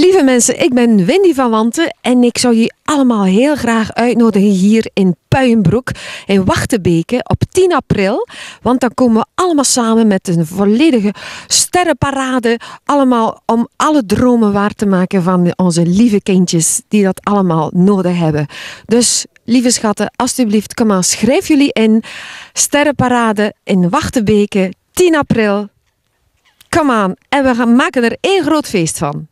Lieve mensen, ik ben Wendy van Wanten en ik zou jullie allemaal heel graag uitnodigen hier in Puienbroek in Wachtebeke op 10 april. Want dan komen we allemaal samen met een volledige sterrenparade. Allemaal om alle dromen waar te maken van onze lieve kindjes die dat allemaal nodig hebben. Dus lieve schatten, alsjeblieft, kom aan, schrijf jullie in. Sterrenparade in Wachtebeke, 10 april. Kom aan, en we gaan maken er één groot feest van.